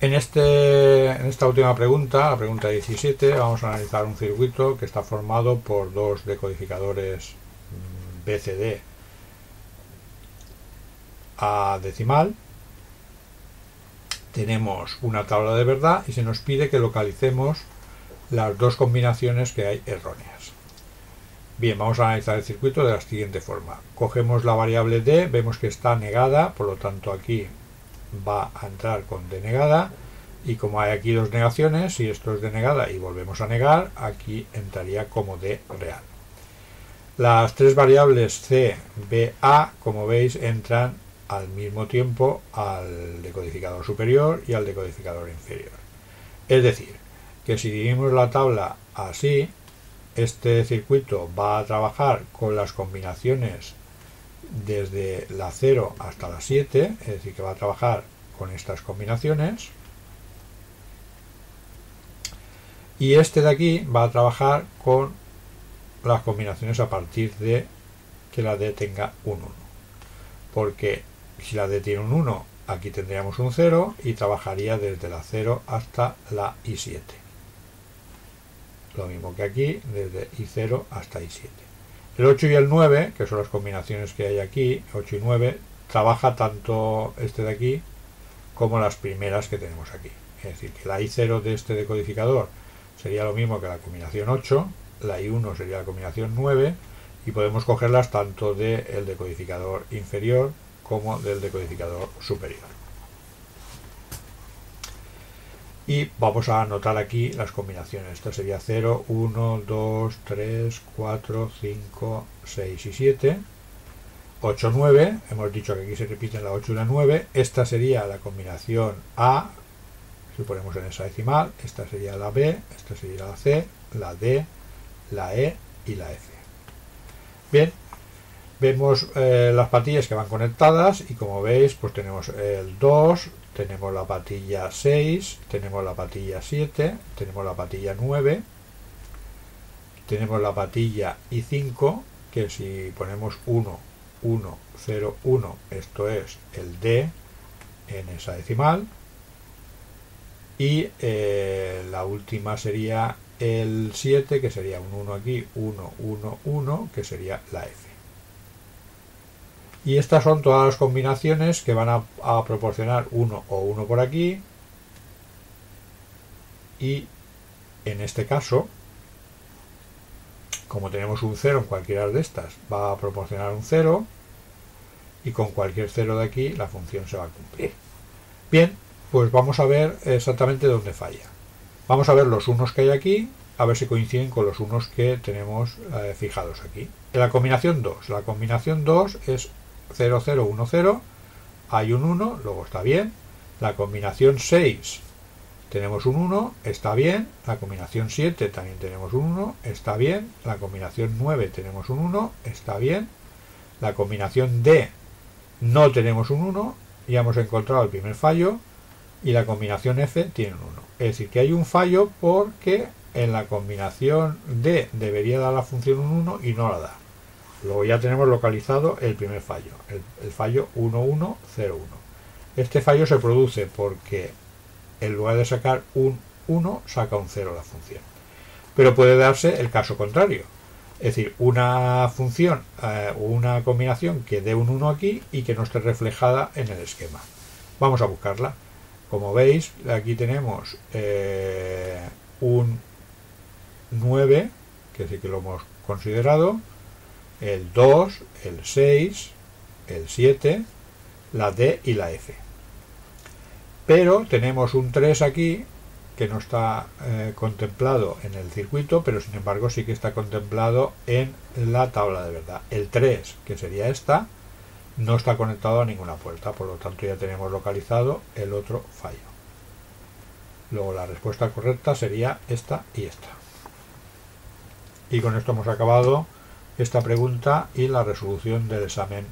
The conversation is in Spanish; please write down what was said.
En, este, en esta última pregunta, la pregunta 17, vamos a analizar un circuito que está formado por dos decodificadores mm, BCD a decimal. Tenemos una tabla de verdad y se nos pide que localicemos las dos combinaciones que hay erróneas. Bien, vamos a analizar el circuito de la siguiente forma. Cogemos la variable d, vemos que está negada, por lo tanto aquí va a entrar con denegada y como hay aquí dos negaciones, si esto es denegada y volvemos a negar, aquí entraría como d real. Las tres variables c, b, a, como veis, entran al mismo tiempo al decodificador superior y al decodificador inferior. Es decir, que si dividimos la tabla así, este circuito va a trabajar con las combinaciones desde la 0 hasta la 7, es decir, que va a trabajar con estas combinaciones. Y este de aquí va a trabajar con las combinaciones a partir de que la D tenga un 1. Porque si la D tiene un 1, aquí tendríamos un 0 y trabajaría desde la 0 hasta la I7. Lo mismo que aquí, desde I0 hasta I7. El 8 y el 9, que son las combinaciones que hay aquí, 8 y 9, trabaja tanto este de aquí como las primeras que tenemos aquí. Es decir, que la I0 de este decodificador sería lo mismo que la combinación 8, la I1 sería la combinación 9 y podemos cogerlas tanto del decodificador inferior como del decodificador superior. Y vamos a anotar aquí las combinaciones. Esto sería 0, 1, 2, 3, 4, 5, 6 y 7. 8, 9, hemos dicho que aquí se repiten la 8 y la 9. Esta sería la combinación A, si ponemos en esa decimal. Esta sería la B, esta sería la C, la D, la E y la F. Bien, vemos eh, las patillas que van conectadas y como veis pues tenemos el 2, tenemos la patilla 6, tenemos la patilla 7, tenemos la patilla 9, tenemos la patilla I5, que si ponemos 1, 1, 0, 1, esto es el D en esa decimal, y eh, la última sería el 7, que sería un 1 aquí, 1, 1, 1, que sería la F. Y estas son todas las combinaciones que van a, proporcionar uno o uno por aquí. Y en este caso, como tenemos un 0 en cualquiera de estas, va a proporcionar un 0. Y con cualquier 0 de aquí la función se va a cumplir. Bien, pues vamos a ver exactamente dónde falla. Vamos a ver los unos que hay aquí, a ver si coinciden con los unos que tenemos eh, fijados aquí. La combinación 2, la combinación 2 es 0, 0, 1, 0, hay un 1, luego está bien. La combinación 6 tenemos un 1, está bien. La combinación 7 también tenemos un 1, está bien. La combinación 9 tenemos un 1, está bien. La combinación D no tenemos un 1, ya hemos encontrado el primer fallo. Y la combinación F tiene un 1. Es decir, que hay un fallo porque en la combinación D debería dar la función un 1 y no la da. Luego ya tenemos localizado el primer fallo, el, fallo 1101. Este fallo se produce porque en lugar de sacar un 1, saca un 0 la función. Pero puede darse el caso contrario. Es decir, una función eh, una combinación que dé un 1 aquí y que no esté reflejada en el esquema. Vamos a buscarla. Como veis, aquí tenemos eh, un 9, que sí que lo hemos considerado, el 2, el 6, el 7, la D y la F. Pero tenemos un 3 aquí que no está eh, contemplado en el circuito, pero sin embargo sí que está contemplado en la tabla de verdad. El 3, que sería esta, no está conectado a ninguna puerta, por lo tanto ya tenemos localizado el otro fallo. Luego la respuesta correcta sería esta y esta. Y con esto hemos acabado esta pregunta y la resolución del examen